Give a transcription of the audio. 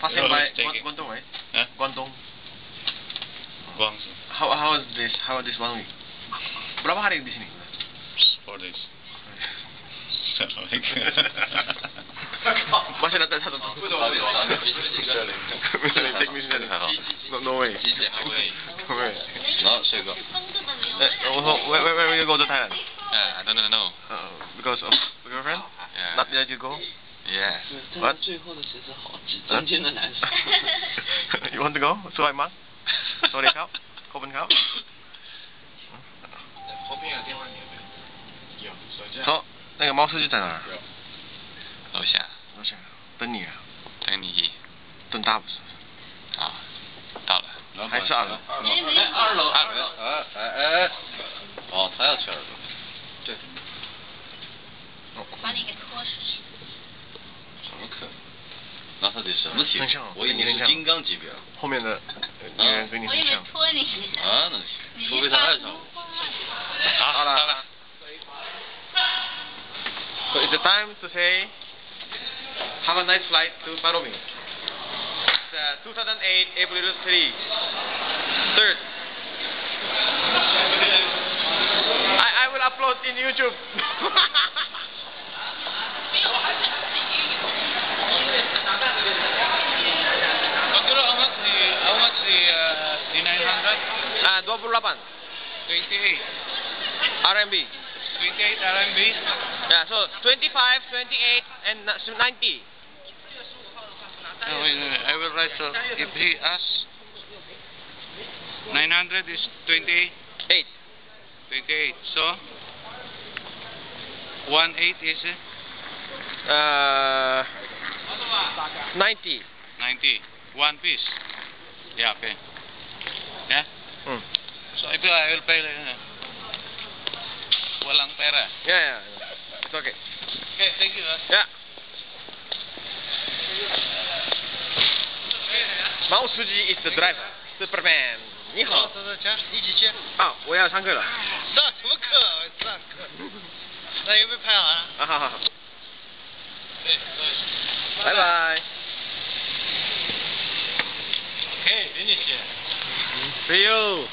Passing by Guangdong. Guangdong. How how is this? How is this one week? Berapa hari di sini? Four days. Masih ada satu. Misalnya No no way. No way. No, sure. Where where where you go to Thailand? Uh, I don't know. Because of girlfriend? Yeah. Not yet you go. 耶。我最后的鞋子好，中间的男生。You want to go? So I'm on. Sorry, help. Open help. 后面有电话，你有没有？有，手机。走，那个猫司机在哪？楼下。楼下，等你啊。等你。等大不是。啊，到了。还是二楼。二楼。二楼。二楼。哎哎哎。哦，他要去二楼。对。把你给拖出去。那他得什么体很像我以为是金刚级别。后面的呃女人跟你我以为很像。拖你。啊，那行，除非他爱上我。好，好了。So it's the time to say have a nice flight to Paroming. It's uh, 2008 April 3. Third. I, I will upload in YouTube. Ah, 28 28. RMB. 28 RMB. Yeah, so 25, 28 and 90. No, wait, wait, I will write so if he asks 900 is 28. 8. 28. So 1 8 is uh, Uh, 90. 90. One piece. Yeah, okay. Yeah? Hmm. So if I will pay like uh, walang pera. Yeah, yeah. It's okay. Okay, thank you. ah. Yeah. 毛司机 is the driver. Superman. 你好。走走走，一起去。啊，我要上课了。上什么课？我上课。那有没有拍好啊？啊，好好好。对，拜拜。 OK，连进去。 See you.